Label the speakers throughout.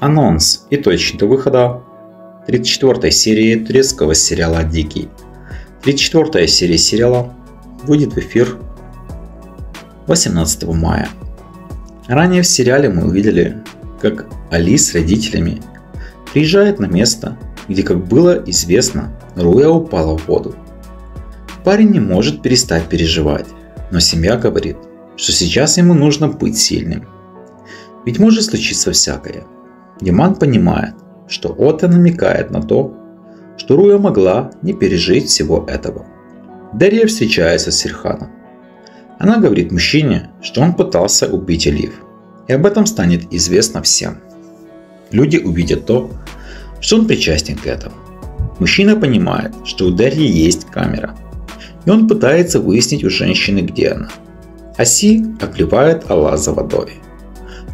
Speaker 1: Анонс и точный до выхода 34 серии турецкого сериала «Дикий». 34 серия сериала выйдет в эфир 18 мая. Ранее в сериале мы увидели, как Али с родителями приезжает на место, где, как было известно, Руя упала в воду. Парень не может перестать переживать, но семья говорит, что сейчас ему нужно быть сильным. Ведь может случиться всякое – Диман понимает, что Ота намекает на то, что Руя могла не пережить всего этого. Дарья встречается с Сирханом. Она говорит мужчине, что он пытался убить Элив, и об этом станет известно всем. Люди увидят то, что он причастен к этому. Мужчина понимает, что у Дарьи есть камера, и он пытается выяснить у женщины, где она. Аси обливает Аллаза водой –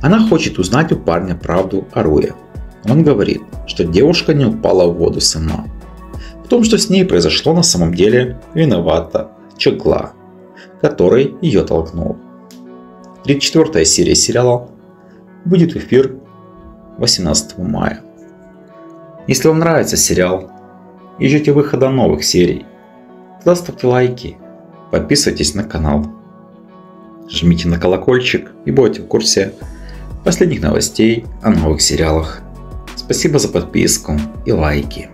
Speaker 1: она хочет узнать у парня правду о Руе. Он говорит, что девушка не упала в воду сама. В том, что с ней произошло на самом деле, виновата Чекла, который ее толкнул. 34 серия сериала будет в эфир 18 мая. Если вам нравится сериал и ждете выхода новых серий, тогда ставьте лайки, подписывайтесь на канал, жмите на колокольчик и будете в курсе последних новостей о новых сериалах. Спасибо за подписку и лайки.